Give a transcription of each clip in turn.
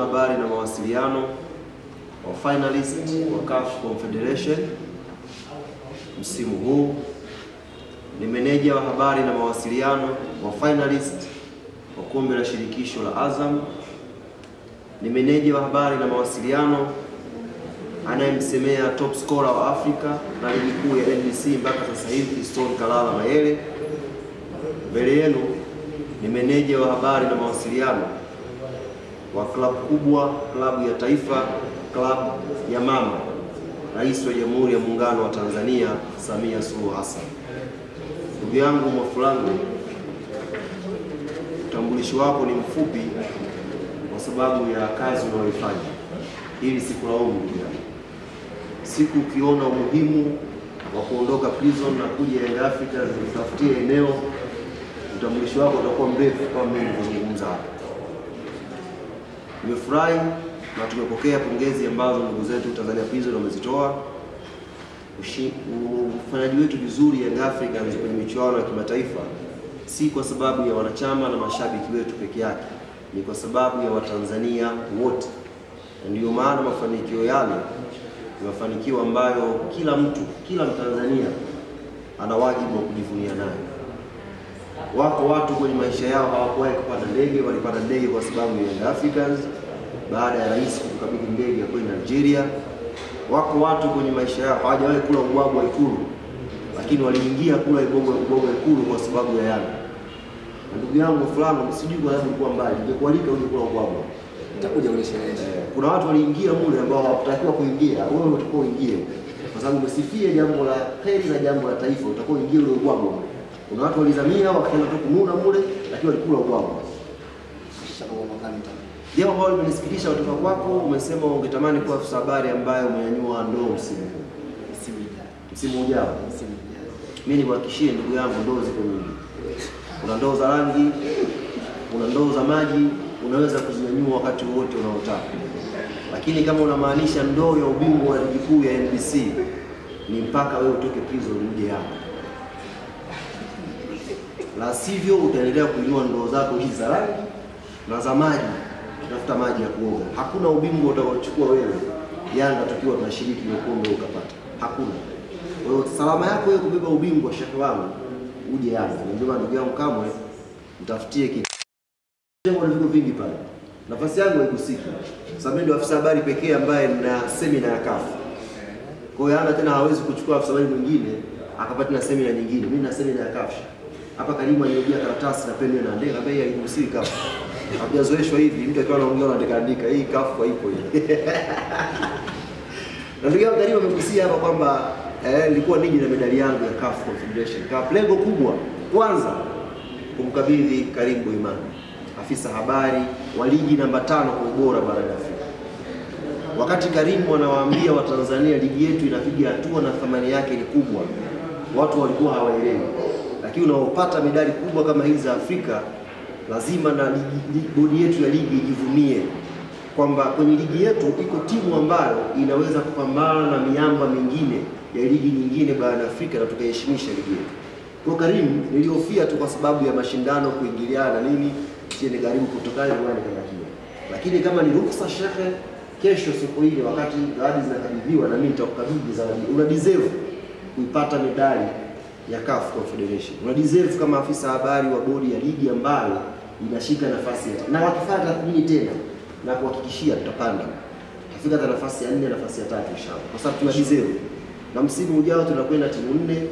habari na mawasiliano wa finalist wa CAF Confederation msimu huu. Ni meneja wa habari na mawasiliano wa finalist wa kombe la shirikisho la Azam. Ni meneja wa habari na mawasiliano anayemsemea top scorer wa Afrika na ligi kuu ya NBC mpaka sasa hivi Fiston Kalala Mayele. Mbele yenu ni meneja wa habari na mawasiliano wa klabu kubwa, klabu ya taifa, klabu ya mama, Rais wa Jamhuri ya Muungano wa Tanzania Samia Suluhu Hassan. Ndugu yangu Mwafulangu, utambulisho wako ni mfupi kwa sababu ya kazi unayoifanya. ili sikulaumu ndugu yangu, siku ukiona umuhimu wa kuondoka prison na kuja Young Africans utafutie eneo, utambulisho wako utakuwa mrefu kama mimi nilivyozungumza hapa. Nimefurahi na tumepokea pongezi ambazo ndugu zetu Tanzania Prisons wamezitoa. Ufanyaji wetu vizuri Young Africans kwenye michuano ya kimataifa si kwa sababu ya wanachama na mashabiki wetu peke yake, ni kwa sababu ya Watanzania wote, na ndiyo maana mafanikio yale ni mafanikio ambayo kila mtu, kila Mtanzania ana wajibu wa kujivunia nayo. Wako watu kwenye maisha yao hawakuwahi kupanda ndege, walipanda ndege kwa sababu ya Africans baada ya rais kukabidhi ndege ya kwenda Nigeria. Wako watu kwenye maisha yao hawajawahi kula ubwabu wa Ikulu, lakini waliingia kula ubwabu wa Ikulu kwa sababu ya Yanga. Na ndugu yangu fulani, sijui kwa sababu ulikuwa mbali, ningekualika uje kula ubwabu. Nitakuja kwenye sherehe. Eh, Kuna watu waliingia mule ambao hawakutakiwa kuingia, wewe utakuwa uingie kwa sababu umesifia jambo la heri na jambo la taifa, utakuwa uingie ule ubwabu. Kuna watu walizamia wakaenda tu kununa mule, lakini walikula nita- Jambo ambalo limenisikitisha kutoka kwako, umesema ungetamani kuwa afisa habari ambaye umenyanyua ndoo msimu ujao. Msimu ujao. Mimi nikuhakikishie ndugu yangu, ndoo ziko nyingi. Kuna ndoo za rangi, kuna ndoo za maji, unaweza kuzinyanyua wakati wote unaotaka, lakini kama unamaanisha ndoo ya ubingwa wa ligi kuu ya NBC ni mpaka wewe utoke prison uje hapa, la sivyo utaendelea kuinua ndoo zako hizi za rangi na za maji, tafuta maji ya kuoga. Hakuna ubingwa utakaochukua wewe Yanga tukiwa tunashiriki kombe ukapata, hakuna. Kwa hiyo salama yako wewe kubeba ubingwa, shehe wangu, uje Yanga. Ndio ndugu yangu kamwe mtafutie kitu. Jengo viko vingi pale, nafasi yangu haigusiki. Mimi ndio afisa habari pekee ambaye nina semina ya kafu. Kwa hiyo Yanga tena hawezi kuchukua afisa habari mwingine akapata na semina nyingine. Mimi na semina ya kafu hapa karibu aliojia karatasi na peni na andika, ambaye hairuhusiwi kafu. Hajazoeshwa hivi, mtu akiwa anaongea anaandika andika, hii kafu haipo hii. Na ndugu yangu karibu amegusia hapa kwamba eh, nilikuwa niji na medali yangu ya CAF Confederation Cup. Lengo kubwa kwanza kumkabidhi Karimu Imani, afisa habari wa ligi namba tano kwa ubora barani Afrika. Wakati Karimu anawaambia Watanzania ligi yetu inapiga hatua na thamani yake ni kubwa, watu walikuwa hawaelewi, lakini unaopata medali kubwa kama hizi za Afrika lazima na ligi, bodi yetu ya ligi ijivunie kwamba kwenye ligi yetu iko timu ambayo inaweza kupambana na miamba mingine ya ligi nyingine barani Afrika na tukaiheshimisha ligi yetu. Kwa Karimu nilihofia tu kwa sababu ya mashindano kuingiliana na nini, siende Karimu kutokana na nikabakia. Lakini kama ni ruksa shekhe, kesho siku ile wakati zawadi zinakabidhiwa na mimi nitakukabidhi zawadi. Una deserve kuipata medali ya CAF Confederation. Una deserve kama afisa habari wa bodi ya ligi ambayo inashika nafasi ya na wakifanya tathmini tena na kuhakikishia tutapanda, Tafika hata nafasi ya nne, nafasi ya tatu inshallah, kwa sababu tuna deserve. Na msimu ujao tunakwenda timu nne,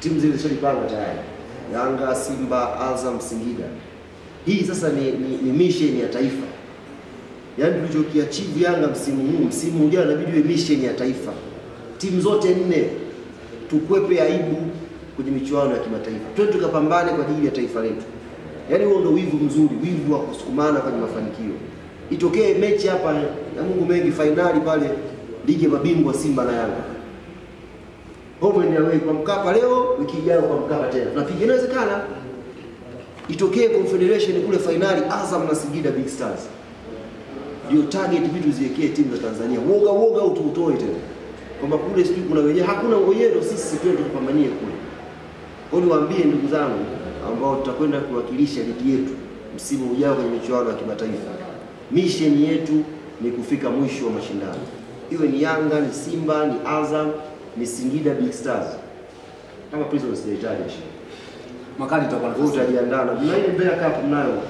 timu zile zilizopangwa tayari, Yanga, Simba, Azam, Singida. Hii sasa ni, ni, ni mission ya taifa, yaani tulichokiachieve Yanga msimu huu, msimu ujao inabidi iwe mission ya taifa. Timu zote nne tukwepe aibu kwenye michuano ya kimataifa, twende tukapambane kwa ajili ya taifa letu. Yaani huo ndio wivu mzuri, wivu wa kusukumana kwenye mafanikio. Itokee mechi hapa ya Mungu mengi, fainali pale ligi ya mabingwa Simba na Yanga, home and away kwa Mkapa leo, wiki ijayo kwa Mkapa tena, tunapiga. Inawezekana itokee Confederation kule fainali Azam na Singida Big Stars, ndio target vitu ziwekee timu za Tanzania. Woga woga utuutoe tena kwamba kule sijui kuna wenyewe, hakuna wenyewe, sisi twende tupambanie kule. Kwa niwaambie ndugu zangu ambao tutakwenda kuwakilisha ligi yetu msimu ujao kwenye michuano ya kimataifa, Misheni yetu ni kufika mwisho wa mashindano, iwe ni Yanga, ni Simba, ni Azam, ni Singida Big Stars. Kama Prison sijahitaji makali tutakuwa na utajiandaa na ile Mbeya Cup mnayo.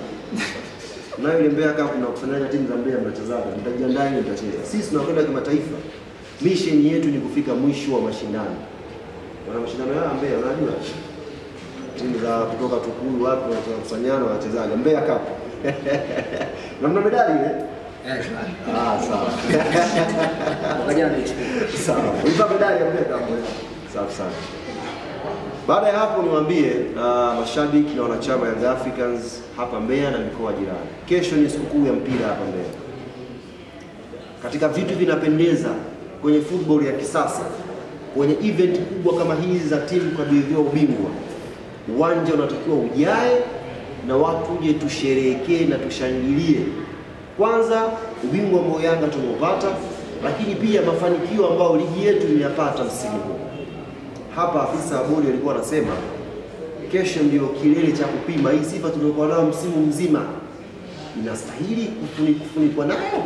Mnayo ile Mbeya Cup na kufanya timu za Mbeya mnachezaga. Mtajiandaa ile mtacheza. Sisi tunakwenda kimataifa. Mission yetu ni kufika mwisho wa mashindano. Wana mashindano ya Mbeya unajua? Timu za kutoka Tukuru wapi wanataka kufanyana Mbeya Cup. Na mna medali ile? Eh, Ah, sawa. mwaka jana nilichukua. Sawa. Ulipa medali ya Mbeya Cup. Safi sana. Baada ya hapo niwaambie uh, mashabiki na wanachama Young Africans hapa Mbeya na mikoa jirani, kesho ni sikukuu ya mpira hapa Mbeya. Katika vitu vinapendeza kwenye football ya kisasa, kwenye event kubwa kama hizi za timu kukabidhiwa ubingwa, uwanja unatakiwa ujae na watu uje tusherehekee na tushangilie, kwanza ubingwa ambao Yanga tumeupata, lakini pia mafanikio ambayo ligi yetu imeyapata msimu huu. Hapa afisa wa bodi alikuwa anasema kesho ndio kilele cha kupima hii sifa tuliokuwa nayo msimu mzima. Inastahili kufuni- kufunikwa nayo.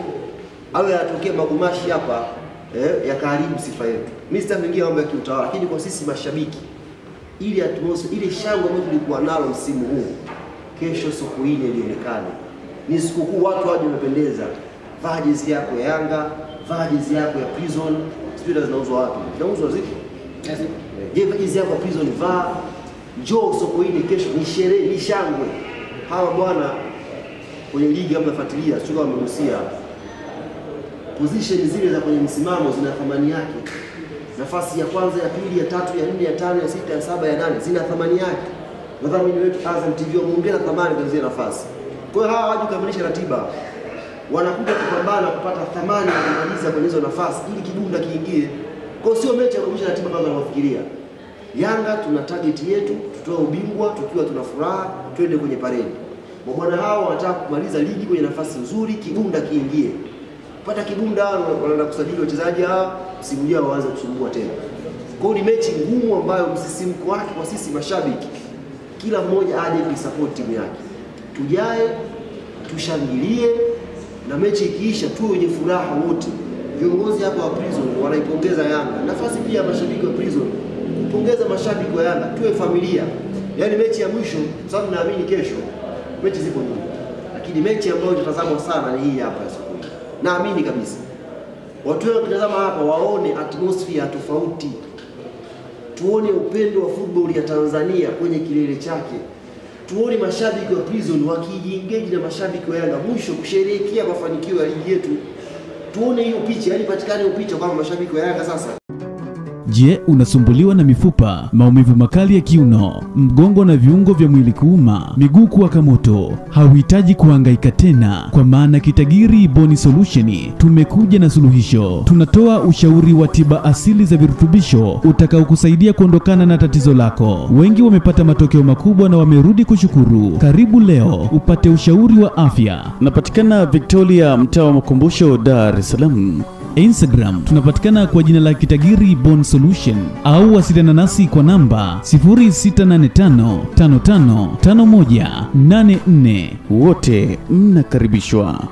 Au yatokee magumashi hapa eh, yakaharibu sifa yetu. Mimi sitaingia mambo ya kiutawala, lakini kwa sisi mashabiki, ili atmosphere, ile shangwe ambayo tulikuwa nalo msimu huu, kesho siku ile ilionekane. Ni sikukuu, watu waje wamependeza, vaa jezi yako ya Yanga, vaa jezi yako ya Prison, sijui zinauzwa wapi, zinauzwa zipo Yes. Je, jezi yako ya Prison vaa, njoo Sokoine kesho, ni sherehe, ni shangwe. Hawa bwana kwenye ligi kama nafuatilia, sio kama wamegusia position zile za kwenye msimamo zina thamani yake. Nafasi ya kwanza, ya pili, ya tatu, ya nne, ya tano, ya sita, ya saba, ya nane zina thamani yake. Wadhamini wetu Azam TV wameongeza thamani kwenye zile nafasi. Kwa hiyo hawa waje kukamilisha ratiba, wanakuja kupambana kupata thamani ya kumaliza kwenye hizo nafasi ili kibunda kiingie. Kwa sio mechi ya kukamilisha ratiba kama wanavyofikiria. Yanga tuna target yetu, tutoe ubingwa tukiwa tuna furaha, twende kwenye pareni. Mabwana hao wanataka kumaliza ligi kwenye nafasi nzuri, kibunda kiingie. Pata kibunda, wanaenda kusajili wachezaji hawa, msimu ujao waanze kusumbua tena. Kwa ni mechi ngumu ambayo msisimko wake kwa sisi mashabiki, kila mmoja aje kuisupport timu yake, tujae, tushangilie na mechi ikiisha tuwe wenye furaha wote. Viongozi hapa wa Prison wanaipongeza Yanga, nafasi pia mashabiki wa Prison kupongeza mashabiki wa Yanga, tuwe familia. Yaani mechi ya mwisho, sababu naamini kesho mechi zipo nyingi, lakini mechi ambayo itatazamwa sana ni hii hapa. Naamini kabisa. Watu wengi wakitazama hapa waone atmosphere tofauti, tuone upendo wa football ya Tanzania kwenye kilele chake, tuone mashabiki wa Prison wakijiengage na mashabiki wa Yanga mwisho kusherehekea mafanikio ya ligi yetu. Tuone hiyo picha, yani patikane hiyo picha kwamba mashabiki wa Yanga sasa Je, unasumbuliwa na mifupa, maumivu makali ya kiuno, mgongo na viungo vya mwili kuuma, miguu kuwaka moto? Hauhitaji kuhangaika tena, kwa maana Kitagiri Boni Solution tumekuja na suluhisho. Tunatoa ushauri wa tiba asili za virutubisho utakaokusaidia kuondokana na tatizo lako. Wengi wamepata matokeo makubwa na wamerudi kushukuru. Karibu leo upate ushauri wa afya. Napatikana Victoria, mtaa wa Makumbusho, Dar es Salaam. Instagram tunapatikana kwa jina la Kitagiri Bone Solution au wasiliana nasi kwa namba 0685555184. Wote mnakaribishwa.